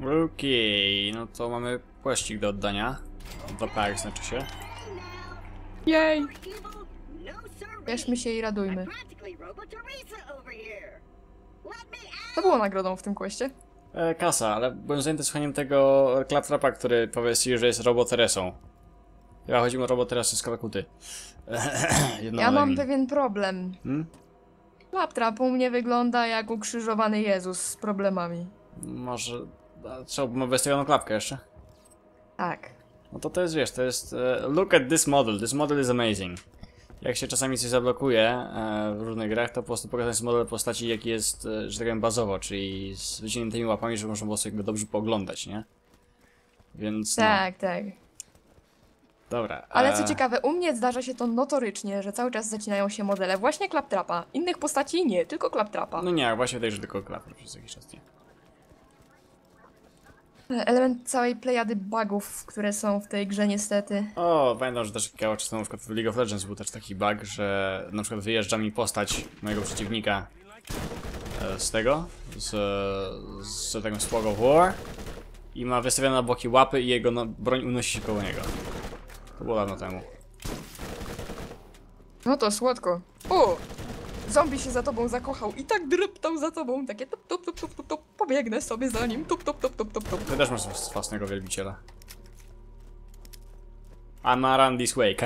Okej, no to mamy pościg do oddania. Dwa pary znaczy się. Jej! Bierzmy się i radujmy. Co było nagrodą w tym kwestie? E, kasa, ale byłem zajęty słuchaniem tego klaptrapa, który powie że jest roboteresą. Chyba chodzi o roboteresy z Kalakuty. Jedno Ja mam pewien problem. Hmm? U mnie wygląda jak ukrzyżowany Jezus z problemami. Może... a Co, ma wystawioną klapkę jeszcze? Tak. No to to jest, wiesz, to jest... e, look at this model, this model is amazing. Jak się czasami coś zablokuje e, w różnych grach, to po prostu pokazać model postaci, jaki jest, e, że tak powiem, bazowo, czyli z wyciągniętymi łapami, żeby można było sobie go dobrze pooglądać, nie? Więc no, Tak, tak. dobra. Ale e, co ciekawe, u mnie zdarza się to notorycznie, że cały czas zacinają się modele właśnie Claptrapa. Innych postaci nie, tylko Claptrapa. No nie, właśnie tutaj, że tylko klapy przez jakiś czas, nie? Element całej plejady bugów, które są w tej grze niestety. O, pamiętam, że też kilka na przykład w League of Legends był też taki bug, że na przykład wyjeżdża mi postać mojego przeciwnika e, z tego, z, z tego Swag of War i ma wystawione na boki łapy i jego no, broń unosi się koło niego. To było dawno temu. No to słodko. O! Zombie się za tobą zakochał i tak dreptał za tobą. Takie top, top, top, top, top, top. Pobiegnę sobie za nim. Top, top, top, top, top, top. Ty też masz własnego wielbiciela. I'm run this way.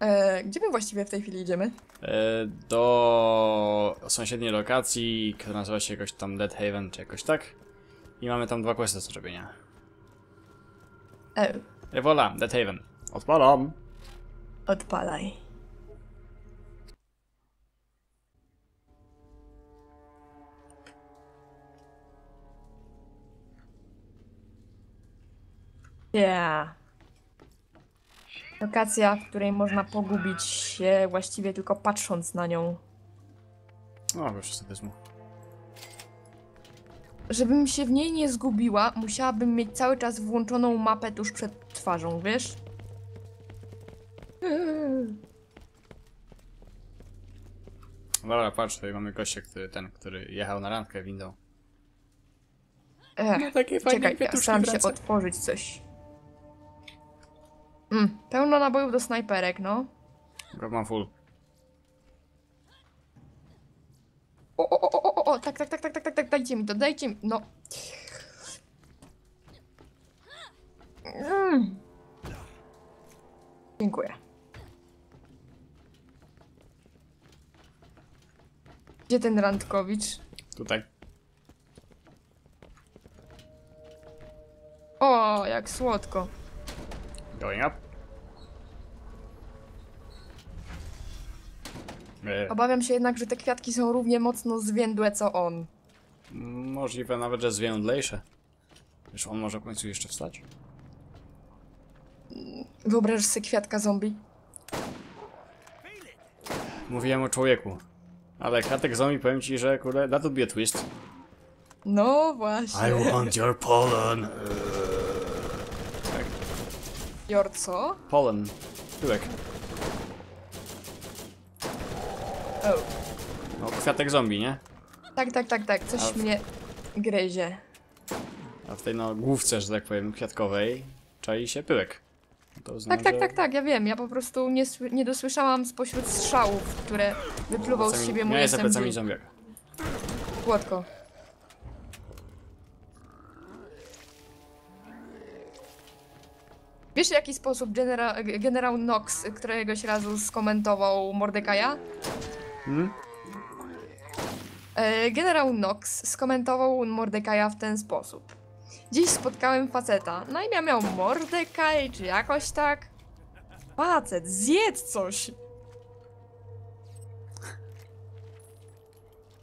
E, gdzie my właściwie w tej chwili idziemy? E, do sąsiedniej lokacji, która nazywa się jakoś tam Dead Haven, czy jakoś tak. I mamy tam dwa questy do zrobienia. E, E voilà, Dead Haven. Odpalam. odpalaj. Yeah. Lokacja, w której można pogubić się właściwie tylko patrząc na nią. O, już statyzmu. Żebym się w niej nie zgubiła, musiałabym mieć cały czas włączoną mapę tuż przed twarzą, wiesz? Dobra, patrz, tutaj mamy gościa, który, ten, który jechał na randkę windą. Ech, takie czekaj, ja staram się otworzyć coś. Mm, pełno nabojów do snajperek, no. Go mam full. O, o, o, o, o, o, tak, tak, tak, tak, tak, tak, tak, dajcie mi to, dajcie mi, no. Mm. Dziękuję. Gdzie ten Randkowicz? Tutaj. O, jak słodko. Going up. E, Obawiam się jednak, że te kwiatki są równie mocno zwiędłe co on. możliwe nawet, że zwiędlejsze. Wiesz, on może w końcu jeszcze wstać? Wyobrażasz sobie kwiatka zombie? Mówiłem o człowieku. Ale kratek zombie powiem ci, że kurde, that would be a twist. No właśnie. want your pollen. Jor co? pollen. Tyłek. O. No, kwiatek zombie, nie? Tak, tak, tak, tak, coś A- mnie gryzie. A w tej no główce, że tak powiem, kwiatkowej czai się pyłek. To Tak, tak, tak, tak, ja wiem, ja po prostu nie, nie dosłyszałam spośród strzałów, które wypluwał z siebie mój Miałeś za plecami SMG. zombiaka. Słodko. Wiesz w jaki sposób genera generał Nox któregoś razu skomentował Mordekaja? Hmm? E, Generał Nox skomentował Mordekaja w ten sposób. Dziś spotkałem faceta. Na imię miał Mordekaj, czy jakoś tak. Facet, zjedz coś!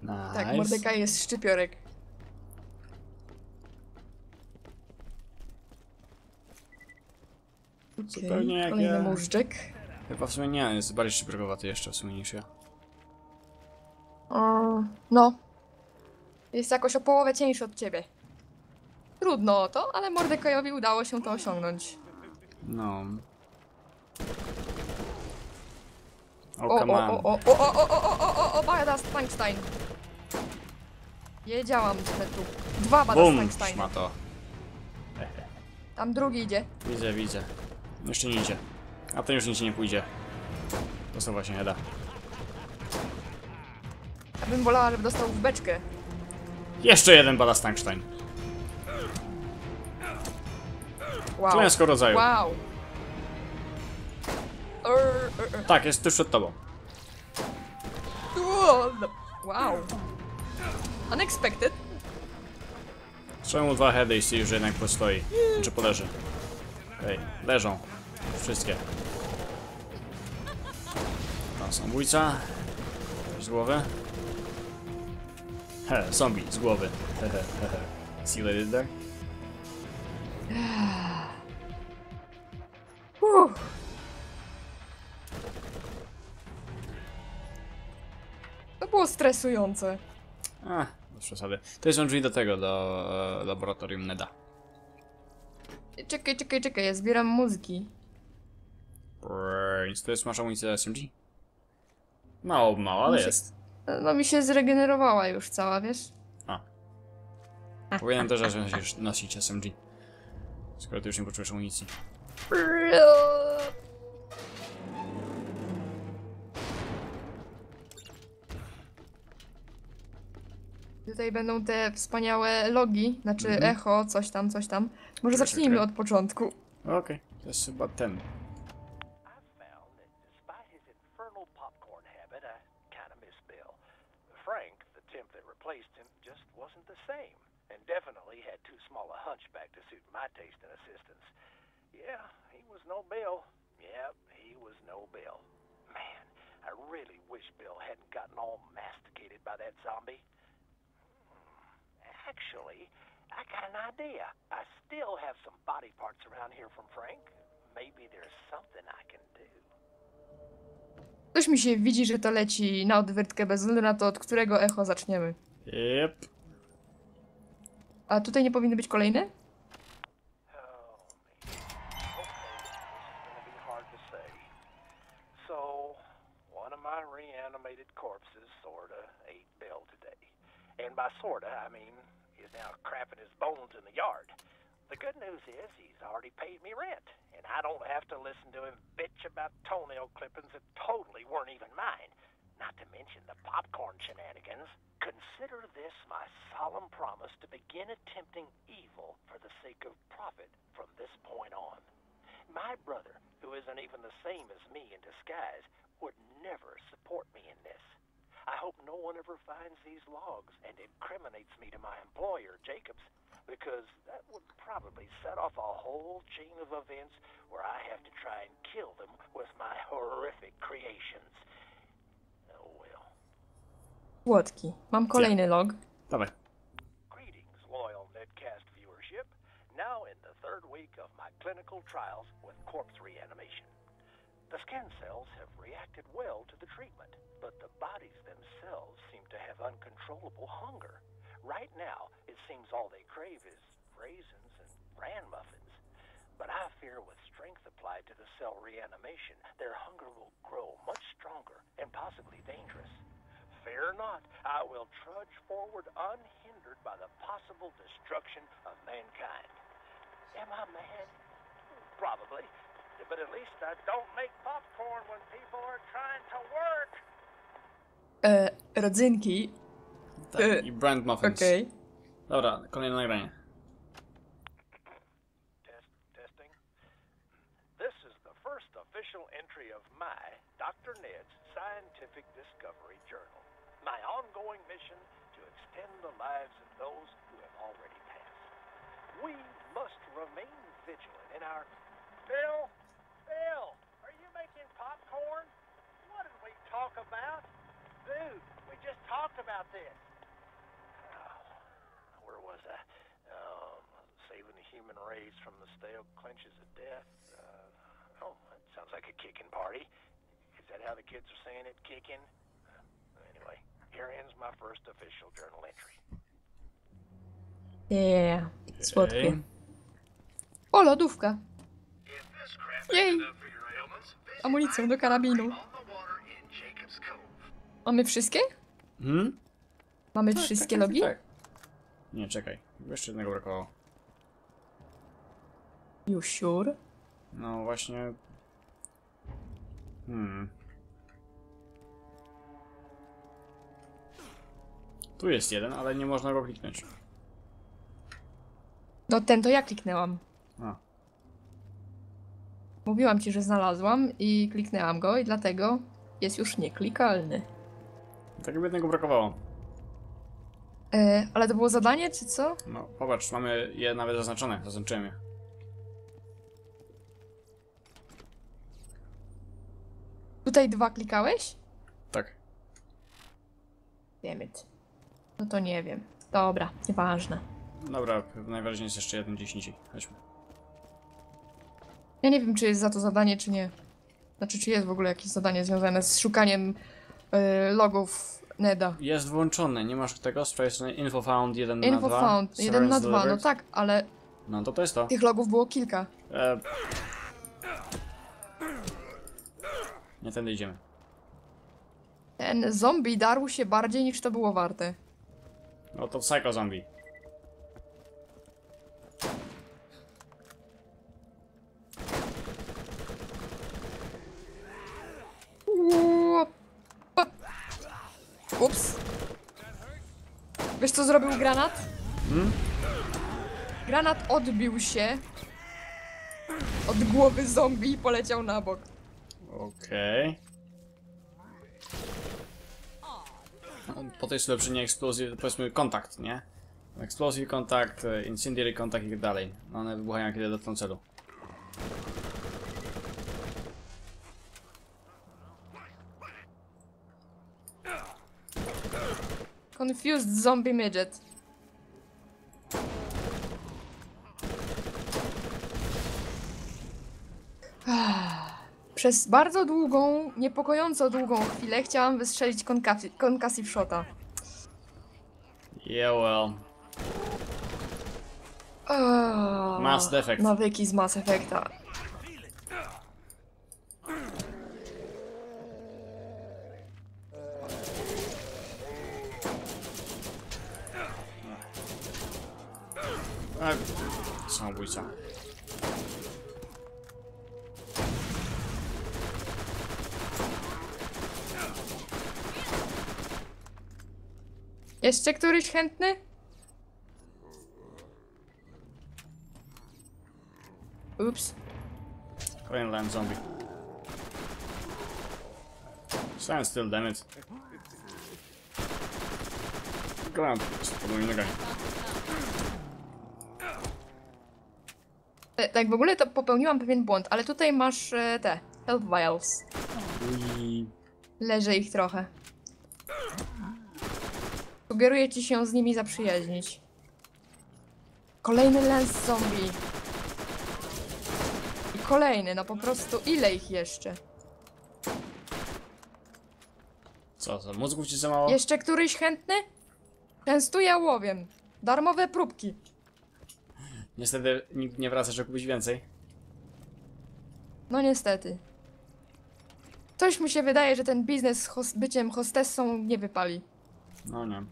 Nice. Tak, Mordekaj jest szczypiorek. Zupełnie jak Kolejny ja. móżdżek. Chyba w sumie nie, jest bardziej szybkowaty jeszcze w sumie niż ja. O, no. Jest jakoś o połowę cieńszy od ciebie. Trudno o to, ale Mordekajowi udało się to osiągnąć. No. O, O, o, come o, on. o, o, o, o, o, o, o, o, o, Badass Frankenstein. Wiedziałam, że tu dwa Bum! Badasteinsteiny. Ma to. Tam drugi idzie. Widzę, widzę. Jeszcze nie idzie. A ten już nic nie pójdzie. Dostał właśnie heada. Ja bym wolała, żeby dostał w beczkę. Jeszcze jeden Badastankstein. Wow. Klęsko rodzaju. Wow. Er, er, er. Tak, jest tuż przed tobą. Wow. Unexpected. Czemu dwa heady, jeśli już jednak postoi? Czy poleży? Okej, leżą. Wszystkie. Tam samobójca. Z głowy. He, zombie z głowy. See what I did there? To było stresujące. A, bez przesady. To są drzwi do tego, do e, laboratorium Neda. Czekaj, czekaj, czekaj, ja zbieram muzyki. Brains. To jest masz amunicję SMG? Mało, mało, ale Muszę- jest. No mi się zregenerowała już cała, wiesz? Powinienem też nosić, nosić SMG. Skoro ty już nie poczujesz amunicji. Tutaj będą te wspaniałe logi, znaczy Mhm. echo, coś tam, coś tam. Może zacznijmy od początku. Okej, to jest chyba ten. No Bill. Yep, he was no Bill. Man, I really wish Bill hadn't gotten all masticated by that zombie. Hmm, Actually, I got an idea. I still have some body parts around here from Frank. Maybe there's something I can do. Coś mi się widzi, że to leci na odwyrtkę bez względu na to, od którego echo zaczniemy. Yep. A tutaj nie powinny być kolejne? Oh, man. Okay, this is gonna be hard to say. So, one of my reanimated corpses sorta ate Bill today. And by sorta, I mean he's now crapping his bones in the yard. The good news is he's already paid me rent, and I don't have to listen to him bitch about toenail clippings that totally weren't even mine. Not to mention the popcorn shenanigans. Consider this my solemn promise to begin attempting evil for the sake of profit from this point on. My brother, who isn't even the same as me in disguise, would never support me in this. I hope no one ever finds these logs and incriminates me to my employer, Jacobs, because that would probably set off a whole chain of events where I have to try and kill them with my horrific creations. Oh well. Łotki. Mam kolejny log. Dawaj. Greetings, loyal Nedcast viewership. Now in the third week of my clinical trials with corpse reanimation. The skin cells have reacted well to the treatment, but the bodies themselves seem to have uncontrollable hunger. Right now, it seems all they crave is raisins and bran muffins. But I fear with strength applied to the cell reanimation, their hunger will grow much stronger and possibly dangerous. Fear not, I will trudge forward unhindered by the possible destruction of mankind. Am I mad? Probably. But at least I don't make popcorn when people are trying to work. E, rodzynki. Tak. E, I brand muffins. Okej. Dobra, kolejne nagranie. Test, testing. This is the first official entry of my, Dr. Ned's Scientific Discovery Journal. My ongoing mission to extend the lives of those who have already passed. We must remain vigilant in our. Bill? Bill! Are you making popcorn? What did we talk about? Dude, we just talked about this. Oh, where was I? Um, saving the human race from the stale clenches of death. Uh, oh, that sounds like a kicking party. Is that how the kids are saying it, kicking? Uh, anyway, here ends my first official journal entry. Yeah. Słodkie. Okej. O, lodówka. Jej! Amunicją do karabinu. Mamy wszystkie? Hmm? Mamy wszystkie logi? Tak. Nie, czekaj. Jeszcze jednego brakowało. You sure? No właśnie... Hmm... Tu jest jeden, ale nie można go kliknąć. No ten to ja kliknęłam. A, Mówiłam ci, że znalazłam i kliknęłam go i dlatego jest już nieklikalny. tak jednego brakowało. E, ale to było zadanie, czy co? No, popatrz, mamy je nawet zaznaczone, zaznaczyłem je. Tutaj dwa klikałeś? Tak. Damn it. No to nie wiem. Dobra, nieważne. Dobra, najważniejszy jest jeszcze jeden indziej. Chodźmy. Ja nie wiem, czy jest za to zadanie, czy nie. Znaczy, czy jest w ogóle jakieś zadanie związane z szukaniem e, logów Neda. Jest włączone, nie masz tego? Z strony info found 1 na 2. Info found, 1 na 2, no tak, ale No to to jest to. tych logów było kilka. E... Nie tędy idziemy. Ten zombie darł się bardziej niż to było warte. No to Psycho Zombie. Wiesz co zrobił granat? Hmm? Granat odbił się od głowy zombie i poleciał na bok. Okej. Po tej lepszy eksplozji, powiedzmy kontakt, nie? Explosive kontakt, e, incendiary kontakt i tak dalej. No one wybuchają kiedy dotkną celu. Confused zombie midget. Przez bardzo długą, niepokojąco długą chwilę chciałam wystrzelić concussive shota. Yeah well. Ah, Mass Effect. Nawyki z Mass Effecta. Samobójca. Jeszcze któryś chętny? Ups. Kolejny land zombie. Stand still, damn it. Granat jest tak w ogóle to popełniłam pewien błąd, ale tutaj masz e, te health vials. I... Leży ich trochę. Sugeruję ci się z nimi zaprzyjaźnić. Kolejny lens zombie. I kolejny, no po prostu ile ich jeszcze? Co, za mózgów ci za mało? Jeszcze któryś chętny? Częstuję łowiem. Darmowe próbki. Niestety nikt nie wraca, żeby kupić więcej. No niestety. Coś mi się wydaje, że ten biznes z hos- byciem hostessą nie wypali. No nie.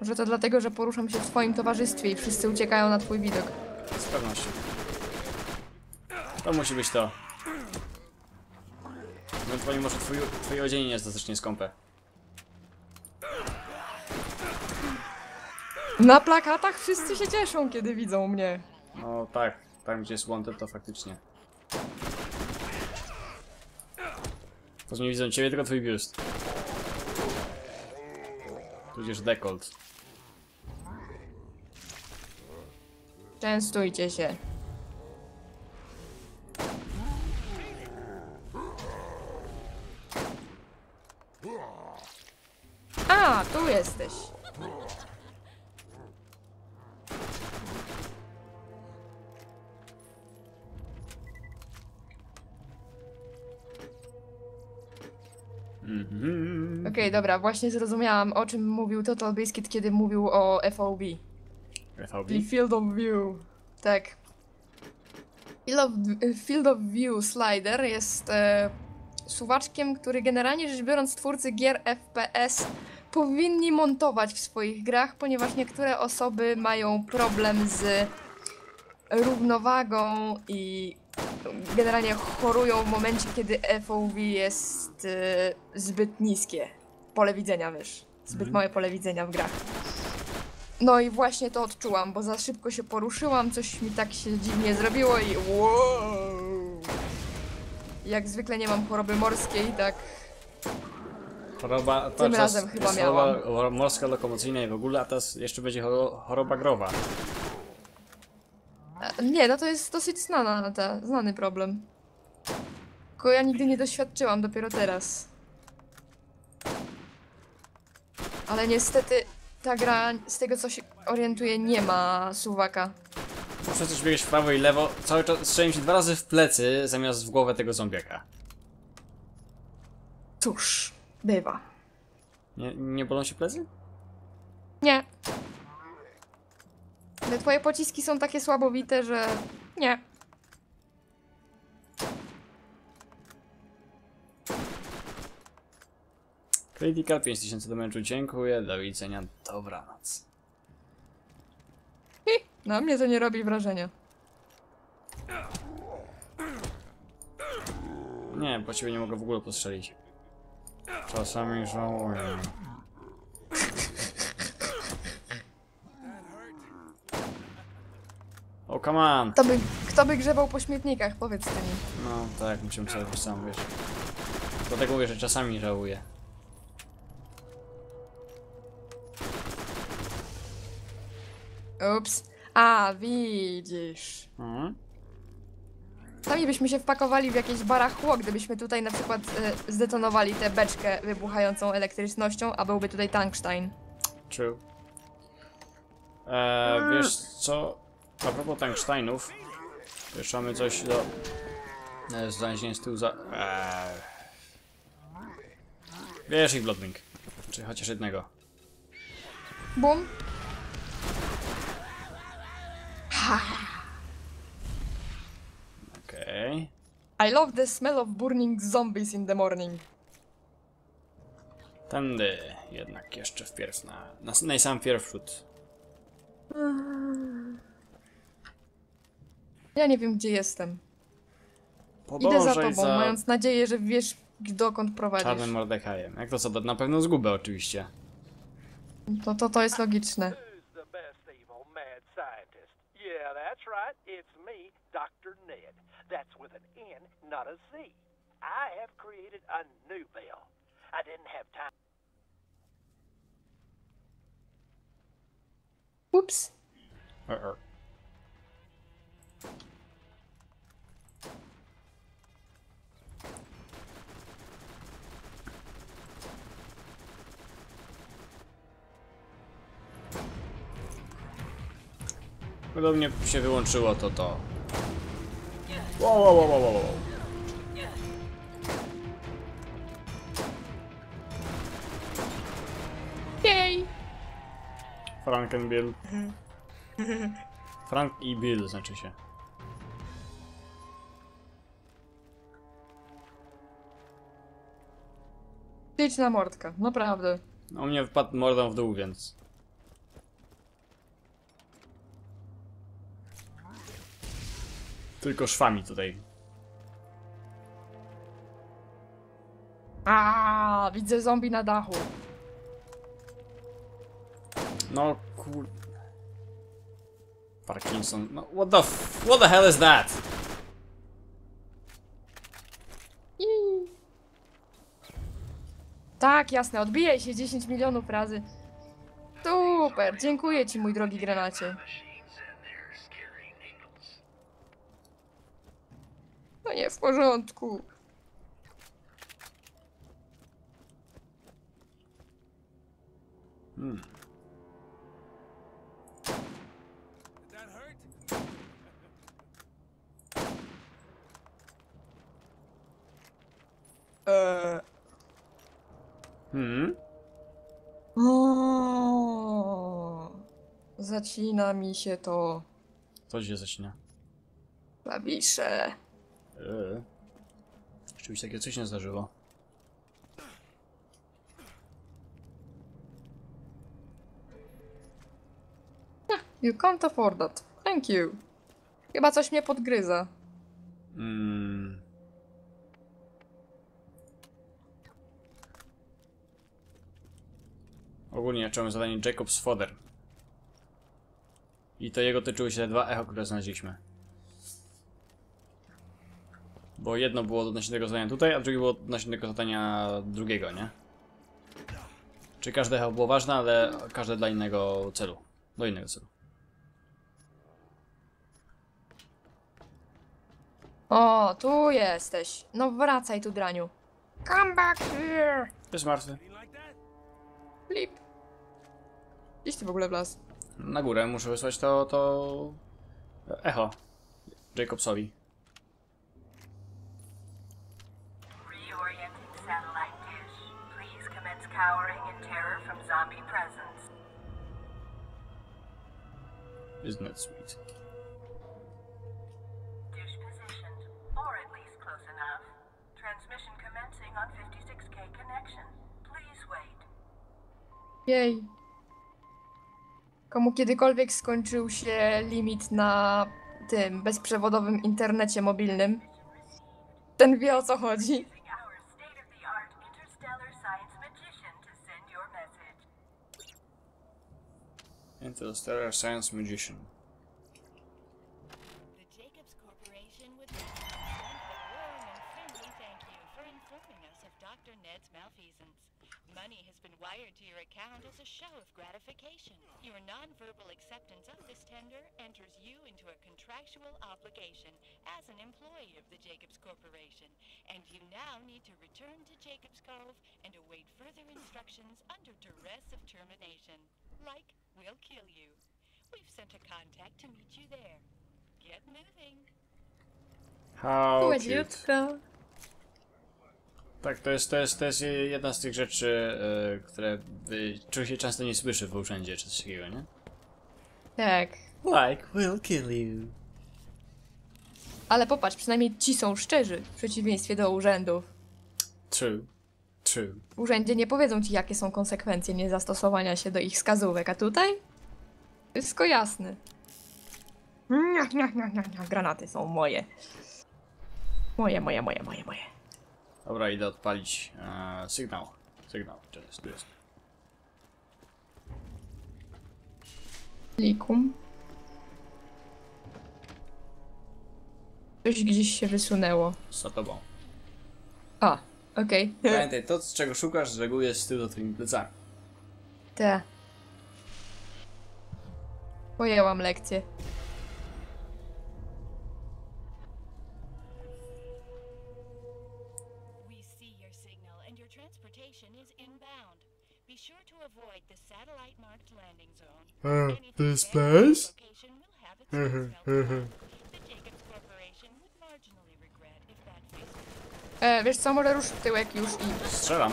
Może to dlatego, że poruszam się w twoim towarzystwie i wszyscy uciekają na twój widok. Z pewnością. To musi być to. Ewentualnie może twój, twoje odzienie nie jest dostatecznie skąpe. Na plakatach wszyscy się cieszą, kiedy widzą mnie. No tak, tam gdzie jest wanted to faktycznie. To nie widzą ciebie, tylko twój biust. Tudzież dekolt. Częstujcie się. A, tu jesteś. Dobra, właśnie zrozumiałam, o czym mówił Total Biscuit, kiedy mówił o FOB. FVB? Czyli Field of View. Tak. Field of, Field of View Slider jest e, suwaczkiem, który generalnie rzecz biorąc twórcy gier FPS powinni montować w swoich grach, ponieważ niektóre osoby mają problem z równowagą i generalnie chorują w momencie, kiedy FOV jest e, zbyt niskie. Pole widzenia, wiesz. Zbyt Mhm. małe pole widzenia w grach. No i właśnie to odczułam, bo za szybko się poruszyłam, coś mi tak się dziwnie zrobiło i wow. Jak zwykle nie mam choroby morskiej, tak Choroba, Tym razem chyba miałam. choroba morska, lokomocyjna i w ogóle, a teraz jeszcze będzie choro- choroba growa. E, Nie, no to jest dosyć znana, ta, znany problem. Tylko ja nigdy nie doświadczyłam, dopiero teraz. Ale niestety ta gra, z tego co się orientuję, nie ma suwaka. Przecież biegłeś w prawo i lewo, cały czas strzeliłem się dwa razy w plecy, zamiast w głowę tego zombiaka. Cóż, bywa. Nie, nie bolą się plecy? Nie. Ale twoje pociski są takie słabowite, że nie. Critical 5000 do meczu, dziękuję, do widzenia, dobranoc. Hi, na mnie to nie robi wrażenia. Nie, po ciebie nie mogę w ogóle postrzelić. Czasami żałuję. O, come on! Kto by, kto by grzebał po śmietnikach, powiedz ty mi. No, tak, musimy sobie sam, wiesz. Dlatego mówię, że czasami żałuję. Ups. A, widzisz. Mhm. Sami byśmy się wpakowali w jakieś barachło, gdybyśmy tutaj na przykład y, zdetonowali tę beczkę wybuchającą elektrycznością, a byłby tutaj Tankstein. True. Eee, wiesz co? A propos Tanksteinów, wiesz, mamy coś do... E, Znalezienie z tyłu za... Eee. Wiesz ich Bloodwing. Czy chociaż jednego. Bum. Okej. I love the smell of burning zombies in the morning. Tędy jednak jeszcze wpierw na... na najsam pierwszód. Ja nie wiem, gdzie jestem. Idę za tobą, mając nadzieję, że wiesz, dokąd prowadzisz. czarnym Mordekajem. Jak to co? Na pewno zgubę oczywiście. To, to, to jest logiczne. That's right. It's me, Dr. Ned. That's with an N, not a Z. I have created a new bill. I didn't have time. Ups. Er, er. Podobnie się wyłączyło to to. Wow, wow, wow, wow, wow. Jej! Franken Bill. Frank i Bill znaczy się. Liczna mordka, naprawdę. No, u mnie wpadł mordą w dół, więc... Tylko szwami tutaj. A, widzę zombie na dachu. No kur... Parkinson, no what the f... What the hell is that? Ii. Tak, jasne, odbijaj się 10 milionów razy. Super, dziękuję ci, mój drogi granacie. No nie w porządku. Hmm. Eee. Hmm? O, zacina mi się to Co się zaczyna? klawisze. Eee. Czy takie coś nie zdarzyło? You can't afford that. Thank you. Chyba coś mnie podgryza. Mm. Ogólnie zacząłem zadanie Jacob's Fodder. I to jego tyczyły się dwa echo, które znaleźliśmy. Bo jedno było odnośnie tego zadania tutaj, a drugie było odnośnie tego zadania drugiego, nie? Czyli każde echo było ważne, ale każde dla innego celu. Do innego celu. O, tu jesteś. No wracaj tu, draniu. Come back here! Jest martwy. Flip. Gdzieś ty w ogóle wlazł? Na górę muszę wysłać to, to echo Jacobsowi. Cowering in terror from zombie presence. Isn't that sweet? Dish positioned, or at least close enough. Transmission commencing on 56K connection. Please wait. Jej. Komu kiedykolwiek skończył się limit na tym bezprzewodowym internecie mobilnym, ten wie o co chodzi. Interstellar Science Magician. Wired to your account as a show of gratification. Your nonverbal acceptance of this tender enters you into a contractual obligation as an employee of the Jacobs Corporation, and you now need to return to Jacobs Cove and await further instructions under duress of termination. Like, we'll kill you. We've sent a contact to meet you there. Get moving. How cute. Tak, to jest, to jest, to jest jedna z tych rzeczy, e, które y, czego się często nie słyszy w urzędzie, czy coś takiego, nie? Tak. Like, we'll kill you. Ale popatrz, przynajmniej ci są szczerzy, w przeciwieństwie do urzędów. True. True. W urzędzie nie powiedzą ci, jakie są konsekwencje niezastosowania się do ich wskazówek, a tutaj? Wszystko jasne. Nia, nia, nia, nia, nia. Granaty są moje. Moje, moje, moje, moje, moje. Dobra, idę odpalić e, sygnał. Sygnał, gdzie jest? Tu jest. Likum. Coś gdzieś się wysunęło. Za tobą. A, okej. Pamiętaj, to z czego szukasz, z reguły jest z tyłu za twoimi plecami. Te. Pojęłam lekcję. If that faces E, wiesz co, może rusz w tyłek już i... Strzelam.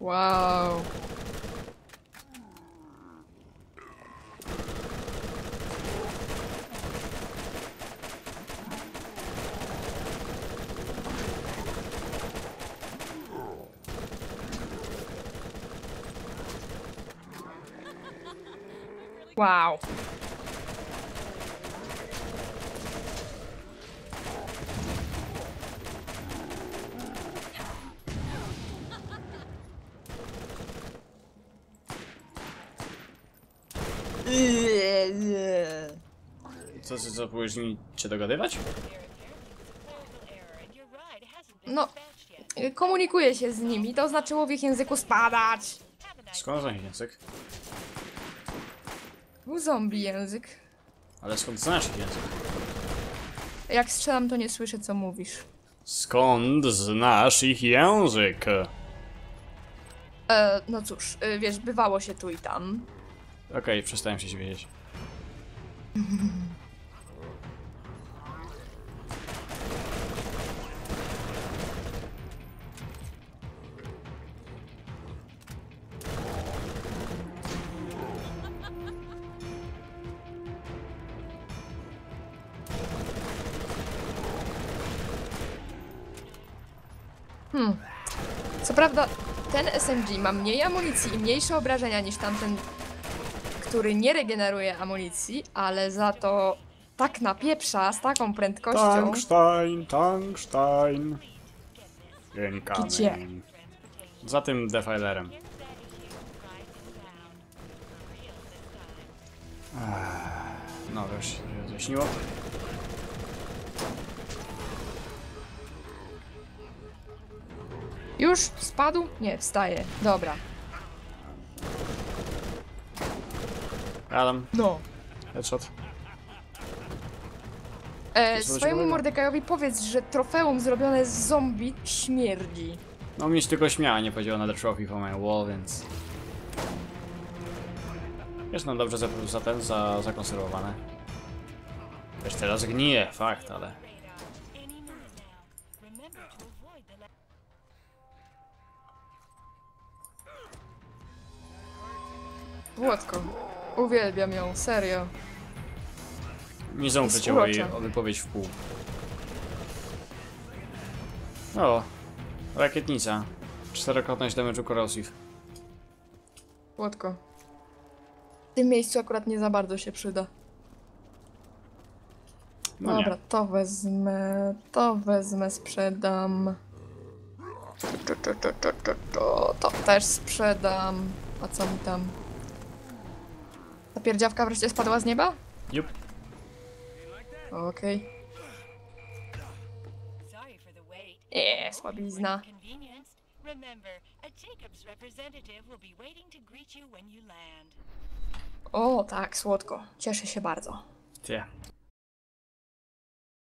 Wow. Wow. Co, co, co, próbujesz z nimi się dogadywać? No. Komunikuję się z nimi, to znaczyło w ich języku spadać. Skąd znasz język? Był zombie język. Ale skąd znasz ich język? Jak strzelam, to nie słyszę, co mówisz. Skąd znasz ich język? E, no cóż, e, wiesz, bywało się tu i tam. Okej, przestałem się wiedzieć. ma mniej amunicji i mniejsze obrażenia niż tamten, który nie regeneruje amunicji, ale za to tak napieprza z taką prędkością. Tangstein, Tangstein. Incoming. Gdzie? Za tym defilerem. No wiesz, się zjaśniło. Już spadł? Nie, wstaje. Dobra. Adam, No. headshot. E, coś swojemu? Mordekajowi powiedz, że trofeum zrobione z zombie śmierdzi. No mnie się tylko śmiała, nie powiedziała na the trophy for my wall, więc... Jest nam dobrze za, za ten, za, zakonserwowane. Wiesz, teraz gnije, fakt, ale... Włodko. Uwielbiam ją, serio. Nie przecięło jej wypowiedź w pół. O, rakietnica. Czterokrotność damage'u corrosive. Włodko. W tym miejscu akurat nie za bardzo się przyda. No Dobra, nie. to wezmę, to wezmę, sprzedam. Tu, tu, tu, tu, tu, tu. To też sprzedam. A co mi tam? Ta pierdziawka wreszcie spadła z nieba? Jup. Okej. Nie, słabizna. O, tak, słodko. Cieszę się bardzo. Cie.